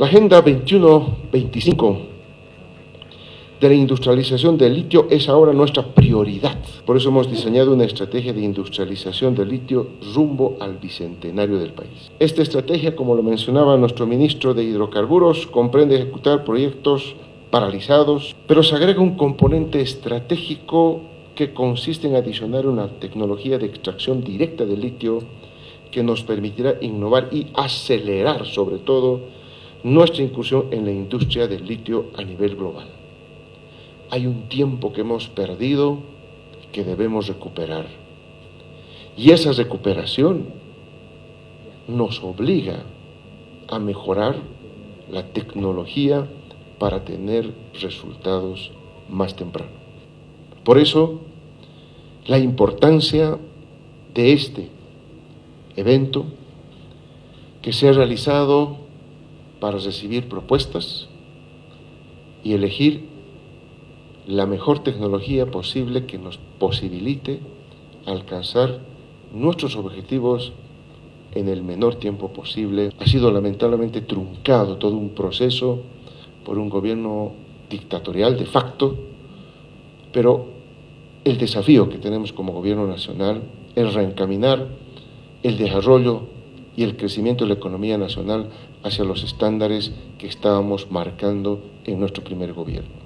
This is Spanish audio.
La Agenda 21-25 de la industrialización del litio es ahora nuestra prioridad. Por eso hemos diseñado una estrategia de industrialización del litio rumbo al bicentenario del país. Esta estrategia, como lo mencionaba nuestro ministro de Hidrocarburos, comprende ejecutar proyectos paralizados, pero se agrega un componente estratégico que consiste en adicionar una tecnología de extracción directa del litio que nos permitirá innovar y acelerar sobre todo nuestra incursión en la industria del litio a nivel global hay un tiempo que hemos perdido que debemos recuperar. Y esa recuperación nos obliga a mejorar la tecnología para tener resultados más temprano. Por eso, la importancia de este evento que se ha realizado para recibir propuestas y elegir la mejor tecnología posible que nos posibilite alcanzar nuestros objetivos en el menor tiempo posible. Ha sido lamentablemente truncado todo un proceso por un gobierno dictatorial de facto, pero el desafío que tenemos como gobierno nacional es reencaminar el desarrollo y el crecimiento de la economía nacional hacia los estándares que estábamos marcando en nuestro primer gobierno.